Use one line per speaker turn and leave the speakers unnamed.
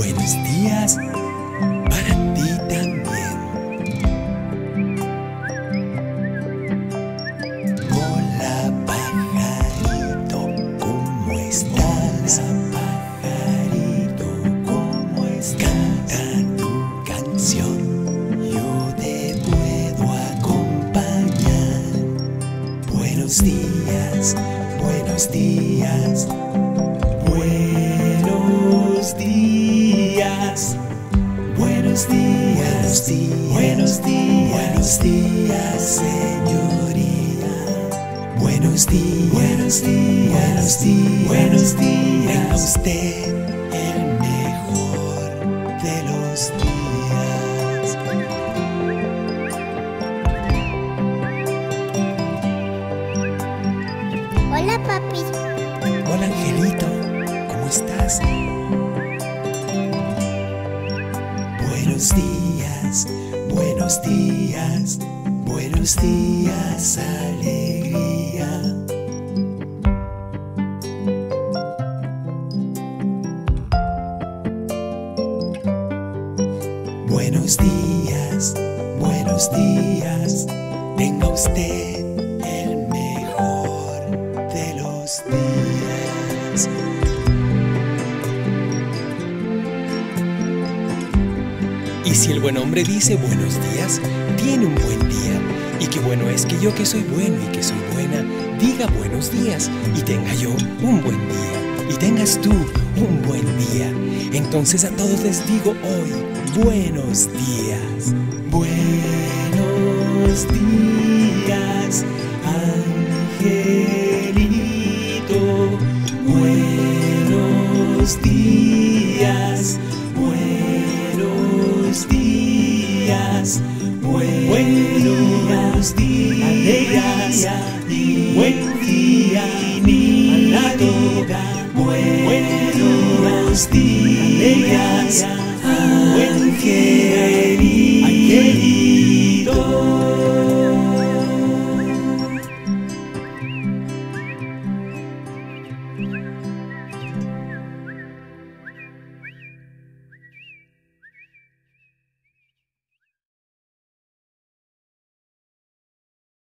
Buenos días para ti también. Hola pajarito, ¿cómo estás? pajarito, ¿cómo estás? Canta tu canción, yo te puedo acompañar. Buenos días, buenos días, buenos días. Buenos días, buenos días, buenos días, señoría. Buenos días, buenos días, buenos días, buenos días. Tenga usted el mejor de los días. Buenos días, buenos días, buenos días, alegría. Buenos días, buenos días, tenga usted Y si el buen hombre dice buenos días, tiene un buen día. Y qué bueno es que yo que soy bueno y que soy buena, diga buenos días y tenga yo un buen día. Y tengas tú un buen día. Entonces a todos les digo hoy, buenos días. Buenos días, días, buenos días, alegras, buen día, mi buenos días, alegras.